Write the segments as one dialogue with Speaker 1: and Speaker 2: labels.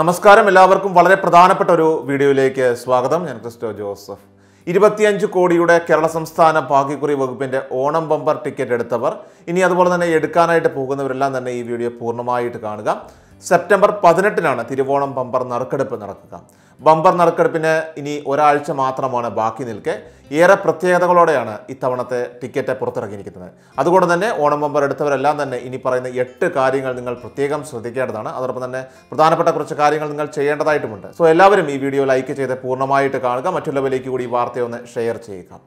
Speaker 1: നമസ്കാരം എല്ലാവർക്കും വളരെ പ്രധാനപ്പെട്ട ഒരു വീഡിയോയിലേക്ക് സ്വാഗതം. ഞാൻ ക്രിസ്റ്റോ ജോസഫ്. ഇരുപത്തിയഞ്ച് കോടിയുടെ കേരള സംസ്ഥാന ഭാഗ്യക്കുറി വകുപ്പിന്റെ ഓണം ബമ്പർ ടിക്കറ്റ് എടുത്തവർ ഇനി അതുപോലെ തന്നെ എടുക്കാനായിട്ട് പോകുന്നവരെല്ലാം തന്നെ ഈ വീഡിയോ പൂർണമായിട്ട് കാണുക. സെപ്റ്റംബർ പതിനെട്ടിനാണ് തിരുവോണം ബമ്പർ നറുക്കെടുപ്പ് നടക്കുക. ബമ്പർ നറുക്കെടുപ്പിന് ഇനി ഒരാഴ്ച മാത്രമാണ് ബാക്കി നിൽക്കെ. ഏറെ പ്രത്യേകതകളോടെയാണ് ഇത്തവണത്തെ ടിക്കറ്റ് പുറത്തിറക്കിയിരിക്കുന്നത് അതുകൊണ്ട് തന്നെ ഓണം ബമ്പർ എടുത്തവരെല്ലാം തന്നെ ഇനി പറയുന്ന എട്ട് കാര്യങ്ങൾ നിങ്ങൾ പ്രത്യേകം ശ്രദ്ധിക്കേണ്ടതാണ്. അതോടൊപ്പം തന്നെ പ്രധാനപ്പെട്ട കുറച്ച് കാര്യങ്ങൾ നിങ്ങൾ ചെയ്യേണ്ടതായിട്ടുമുണ്ട്. സോ എല്ലാവരും ഈ വീഡിയോ ലൈക്ക് ചെയ്ത് പൂർണമായിട്ട് കാണുക. മറ്റുള്ളവരിലേക്ക് കൂടി വാർത്തയൊന്ന് ഷെയർ ചെയ്യുക.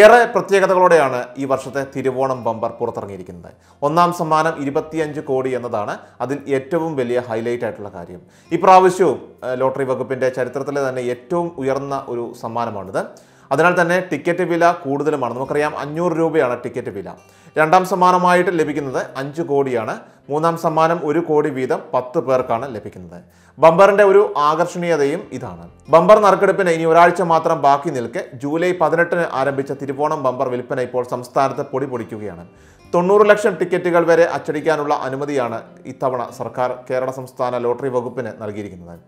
Speaker 1: ഏറെ പ്രത്യേകതകളോടെയാണ് ഈ വർഷത്തെ തിരുവോണം ബമ്പർ പുറത്തിറങ്ങിയിരിക്കുന്നത്. ഒന്നാം സമ്മാനം ഇരുപത്തിയഞ്ച് കോടി എന്നതാണ് അതിൽ ഏറ്റവും വലിയ ഹൈലൈറ്റ് ആയിട്ടുള്ള കാര്യം. ഇപ്രാവശ്യവും ലോട്ടറി വകുപ്പിന്റെ ചരിത്രത്തിലെ തന്നെ ഏറ്റവും ഉയർന്ന ഒരു സമ്മാനമാണിത്. അതിനാൽ തന്നെ ടിക്കറ്റ് വില കൂടുതലുമാണ്. നമുക്കറിയാം അഞ്ഞൂറ് രൂപയാണ് ടിക്കറ്റ് വില. രണ്ടാം സമ്മാനമായിട്ട് ലഭിക്കുന്നത് അഞ്ച് കോടിയാണ്. മൂന്നാം സമ്മാനം ഒരു കോടി വീതം പത്ത് പേർക്കാണ് ലഭിക്കുന്നത്. ബമ്പറിന്റെ ഒരു ആകർഷണീയതയും ഇതാണ്. ബമ്പർ നറുക്കെടുപ്പിന് ഇനി ഒരാഴ്ച മാത്രം ബാക്കി നിൽക്കെ ജൂലൈ പതിനെട്ടിന് ആരംഭിച്ച തിരുവോണം ബമ്പർ വിൽപ്പന ഇപ്പോൾ സംസ്ഥാനത്ത് പൊടി പൊടിക്കുകയാണ് തൊണ്ണൂറ് ലക്ഷം ടിക്കറ്റുകൾ വരെ അച്ചടിക്കാനുള്ള അനുമതിയാണ് ഇത്തവണ സർക്കാർ കേരള സംസ്ഥാന ലോട്ടറി വകുപ്പിന് നൽകിയിരിക്കുന്നത്.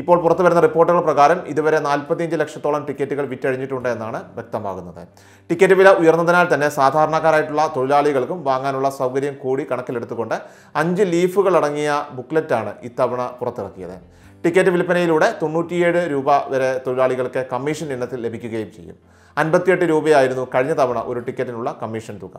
Speaker 1: ഇപ്പോൾ പുറത്തു വരുന്ന റിപ്പോർട്ടുകൾ പ്രകാരം ഇതുവരെ നാൽപ്പത്തിയഞ്ച് ലക്ഷത്തോളം ടിക്കറ്റുകൾ വിറ്റഴിഞ്ഞിട്ടുണ്ട് എന്നാണ് വ്യക്തമാകുന്നത്. ടിക്കറ്റ് വില ഉയർന്നതിനാൽ തന്നെ സാധാരണക്കാരായിട്ടുള്ള തൊഴിലാളികൾക്കും വാങ്ങാനുള്ള സൗകര്യം കൂടി കണക്കിലെടുത്തുകൊണ്ട് അഞ്ച് ലീഫുകൾ അടങ്ങിയ ബുക്ക്ലെറ്റാണ് ഇത്തവണ പുറത്തിറക്കിയത്. ടിക്കറ്റ് വിൽപ്പനയിലൂടെ തൊണ്ണൂറ്റിയേഴ് രൂപ വരെ തൊഴിലാളികൾക്ക് കമ്മീഷൻ ഇനത്തിൽ ലഭിക്കുകയും ചെയ്യും. അൻപത്തിയെട്ട് രൂപയായിരുന്നു കഴിഞ്ഞ തവണ ഒരു ടിക്കറ്റിനുള്ള കമ്മീഷൻ തുക.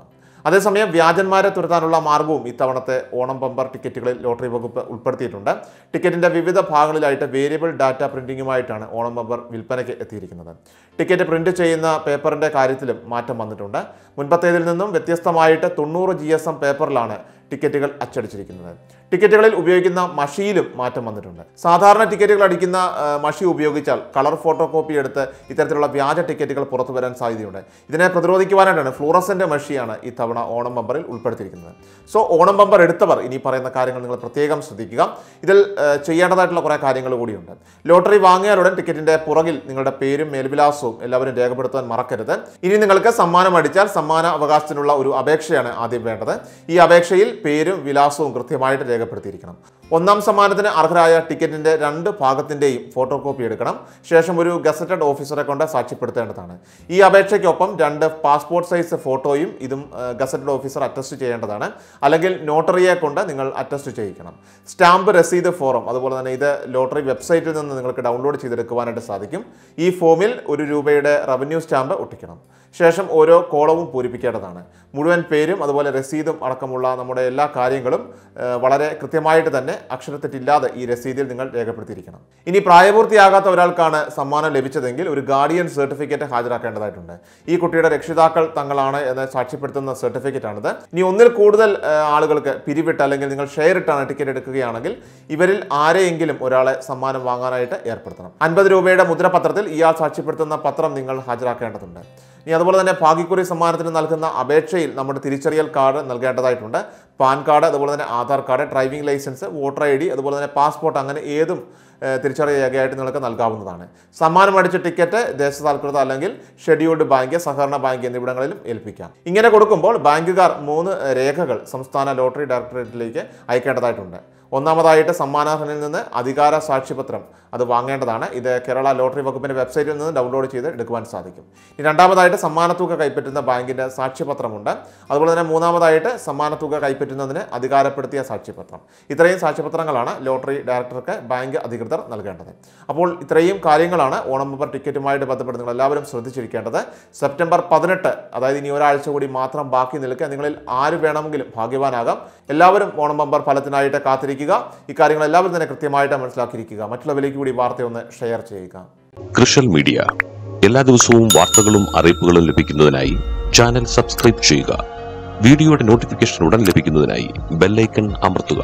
Speaker 1: അതേസമയം വ്യാജന്മാരെ തുരത്താനുള്ള മാർഗവും ഇത്തവണത്തെ ഓണം ബമ്പർ ടിക്കറ്റുകളിൽ ലോട്ടറി വകുപ്പ് ഉൾപ്പെടുത്തിയിട്ടുണ്ട്. ടിക്കറ്റിന്റെ വിവിധ ഭാഗങ്ങളിലായിട്ട് വേരിയബിൾ ഡാറ്റ പ്രിന്റിങ്ങുമായിട്ടാണ് ഓണം ബമ്പർ വിൽപ്പനയ്ക്ക് എത്തിയിരിക്കുന്നത്. ടിക്കറ്റ് പ്രിന്റ് ചെയ്യുന്ന പേപ്പറിന്റെ കാര്യത്തിലും മാറ്റം വന്നിട്ടുണ്ട്. മുൻപത്തേതിൽ നിന്നും വ്യത്യസ്തമായിട്ട് തൊണ്ണൂറ് ജി പേപ്പറിലാണ് ടിക്കറ്റുകൾ അച്ചടിച്ചിരിക്കുന്നത്. ടിക്കറ്റുകളിൽ ഉപയോഗിക്കുന്ന മഷിയിലും മാറ്റം വന്നിട്ടുണ്ട്. സാധാരണ ടിക്കറ്റുകൾ അടിക്കുന്ന മഷി ഉപയോഗിച്ചാൽ കളർ ഫോട്ടോ കോപ്പി എടുത്ത് ഇത്തരത്തിലുള്ള വ്യാജ ടിക്കറ്റുകൾ പുറത്തു വരാൻ സാധ്യതയുണ്ട്. ഇതിനെ പ്രതിരോധിക്കുവാനായിട്ടാണ് ഫ്ലൂറസെന്റ് മഷിയാണ് ഇത്തവണ ഓണം ബമ്പറിൽ ഉൾപ്പെടുത്തിയിരിക്കുന്നത്. സോ ഓണം ബമ്പർ എടുത്തവർ ഇനി പറയുന്ന കാര്യങ്ങൾ നിങ്ങൾ പ്രത്യേകം ശ്രദ്ധിക്കുക. ഇതിൽ ചെയ്യേണ്ടതായിട്ടുള്ള കുറേ കാര്യങ്ങൾ കൂടിയുണ്ട്. ലോട്ടറി വാങ്ങിയാലുടൻ ടിക്കറ്റിന്റെ പുറകിൽ നിങ്ങളുടെ പേരും മേൽവിലാസവും എല്ലാവരും രേഖപ്പെടുത്താൻ മറക്കരുത്. ഇനി നിങ്ങൾക്ക് സമ്മാനം അടിച്ചാൽ സമ്മാന അവകാശത്തിനുള്ള ഒരു അപേക്ഷയാണ് ആദ്യം വേണ്ടത്. ഈ അപേക്ഷയിൽ പേരും വിലാസവും കൃത്യമായിട്ട് രേഖപ്പെടുത്തിയിരിക്കണം. ഒന്നാം സമ്മാനത്തിന് അർഹരായ ടിക്കറ്റിന്റെ രണ്ട് ഭാഗത്തിന്റെയും ഫോട്ടോ കോപ്പി എടുക്കണം. ശേഷം ഒരു ഗസറ്റഡ് ഓഫീസറെ കൊണ്ട് സാക്ഷ്യപ്പെടുത്തേണ്ടതാണ്. ഈ അപേക്ഷയ്ക്കൊപ്പം രണ്ട് പാസ്പോർട്ട് സൈസ് ഫോട്ടോയും ഇതും ഗസറ്റഡ് ഓഫീസർ അറ്റസ്റ്റ് ചെയ്യേണ്ടതാണ്. അല്ലെങ്കിൽ നോട്ടറിയെ കൊണ്ട് നിങ്ങൾ അറ്റസ്റ്റ് ചെയ്യിക്കണം. സ്റ്റാമ്പ് രസീത് ഫോറം അതുപോലെ തന്നെ ഇത് ലോട്ടറി വെബ്സൈറ്റിൽ നിന്ന് നിങ്ങൾക്ക് ഡൗൺലോഡ് ചെയ്തെടുക്കുവാനായിട്ട് സാധിക്കും. ഈ ഫോമിൽ ഒരു രൂപയുടെ റവന്യൂ സ്റ്റാമ്പ് ഒട്ടിക്കണം. ശേഷം ഓരോ കോളവും പൂരിപ്പിക്കേണ്ടതാണ്. മുഴുവൻ പേരും അതുപോലെ രസീതും അടക്കമുള്ള നമ്മുടെ എല്ലാ കാര്യങ്ങളും വളരെ കൃത്യമായിട്ട് തന്നെ അക്ഷരത്തെറ്റില്ലാതെ ഈ രസീതിൽ നിങ്ങൾ രേഖപ്പെടുത്തിയിരിക്കണം. ഇനി പ്രായപൂർത്തിയാകാത്ത ഒരാൾക്കാണ് സമ്മാനം ലഭിച്ചതെങ്കിൽ ഒരു ഗാർഡിയൻ സർട്ടിഫിക്കറ്റ് ഹാജരാക്കേണ്ടതായിട്ടുണ്ട്. ഈ കുട്ടിയുടെ രക്ഷിതാക്കൾ തങ്ങളാണ് എന്ന് സാക്ഷ്യപ്പെടുത്തുന്ന സർട്ടിഫിക്കറ്റ് ആണിത് ഇനി ഒന്നിൽ കൂടുതൽ ആളുകൾക്ക് പിരിവിട്ട് അല്ലെങ്കിൽ നിങ്ങൾ ഷെയർ ഇട്ടാണ് ടിക്കറ്റ് എടുക്കുകയാണെങ്കിൽ ഇവരിൽ ആരെയെങ്കിലും ഒരാളെ സമ്മാനം വാങ്ങാനായിട്ട് ഏർപ്പെടുത്തണം. അൻപത് രൂപയുടെ മുദ്രപത്രത്തിൽ ഇയാൾ സാക്ഷ്യപ്പെടുത്തുന്ന പത്രം നിങ്ങൾ ഹാജരാക്കേണ്ടതുണ്ട്. ഇനി അതുപോലെ തന്നെ ഭാഗ്യക്കുറി സമ്മാനത്തിന് നൽകുന്ന അപേക്ഷയിൽ നമ്മുടെ തിരിച്ചറിയൽ കാർഡ് നൽകേണ്ടതായിട്ടുണ്ട്. പാൻ കാർഡ് അതുപോലെ തന്നെ Aadhaar card driving licence voter I D അതുപോലെ തന്നെ പാസ്പോർട്ട് അങ്ങനെ ഏതും രേഖയായിട്ട് നിങ്ങൾക്ക് നൽകാവുന്നതാണ്. സമ്മാനം അടിച്ച ടിക്കറ്റ് ദേശസാൽകൃത അല്ലെങ്കിൽ ഷെഡ്യൂൾഡ് ബാങ്ക് സഹകരണ ബാങ്ക് എന്നിവിടങ്ങളിലും ഏൽപ്പിക്കാം. ഇങ്ങനെ കൊടുക്കുമ്പോൾ ബാങ്കുകാർ മൂന്ന് രേഖകൾ സംസ്ഥാന ലോട്ടറി ഡയറക്ടറേറ്റിലേക്ക് അയക്കേണ്ടതായിട്ടുണ്ട്. ഒന്നാമതായിട്ട് സമ്മാനാർഹനിൽ നിന്ന് അധികാര സാക്ഷ്യപത്രം അത് വാങ്ങേണ്ടതാണ്. ഇത് കേരള ലോട്ടറി വകുപ്പിന്റെ വെബ്സൈറ്റിൽ നിന്ന് ഡൗൺലോഡ് ചെയ്ത് എടുക്കുവാൻ സാധിക്കും. ഇനി രണ്ടാമതായിട്ട് സമ്മാനത്തുക കൈപ്പറ്റുന്ന ബാങ്കിന്റെ സാക്ഷ്യപത്രമുണ്ട് അതുപോലെ തന്നെ മൂന്നാമതായിട്ട് സമ്മാനത്തുക കൈപ്പറ്റുന്നതിന് അധികാരപ്പെടുത്തിയ സാക്ഷ്യപത്രം ഇത്രയും സാക്ഷ്യപത്രങ്ങളാണ് ലോട്ടറി ഡയറക്ടർക്ക് ബാങ്ക് അധികൃതർ നൽകേണ്ടത്. അപ്പോൾ ഇത്രയും കാര്യങ്ങളാണ് ഓണം ബമ്പർ ടിക്കറ്റുമായിട്ട് ബന്ധപ്പെട്ട് നിങ്ങൾ എല്ലാവരും ശ്രദ്ധിച്ചിരിക്കേണ്ടത്. സെപ്റ്റംബർ പതിനെട്ട് അതായത് ഇനി ഒരാഴ്ച കൂടി മാത്രം ബാക്കി നിൽക്കുക. നിങ്ങളിൽ ആര് വേണമെങ്കിലും ഭാഗ്യവാനാകാം. എല്ലാവരും ഓണം ബമ്പർ ഫലത്തിനായിട്ട് കാത്തിരിക്കുക ഇക്കാര്യങ്ങൾ എല്ലാവരും തന്നെ കൃത്യമായിട്ട് മനസ്സിലാക്കിയിരിക്കുക. മറ്റുള്ളവരിലേക്ക് കൂടി വാർത്തയൊന്ന് ഷെയർ ചെയ്യുക.
Speaker 2: കൃഷൽ മീഡിയ. എല്ലാ ദിവസവും വാർത്തകളും അറിയിപ്പുകളും ലഭിക്കുന്നതിനായി ചാനൽ സബ്സ്ക്രൈബ് ചെയ്യുക. വീഡിയോയുടെ നോട്ടിഫിക്കേഷൻ ഉടൻ ലഭിക്കുന്നതിനായി ബെല്ലൈക്കൺ അമർത്തുക.